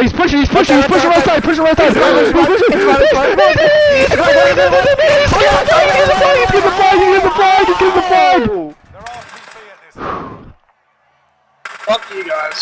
Oh, he's pushing, he's pushing, he's pushing right side, pushing right side. He's pushing. He's getting the flag, he's getting the flag, he's getting the flag, he's getting the flag. Fuck you guys.